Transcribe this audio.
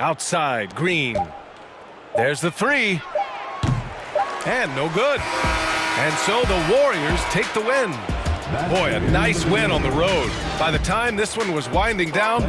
Outside, Green. There's the three. And no good. And so the Warriors take the win. Boy, a nice win on the road. By the time this one was winding down,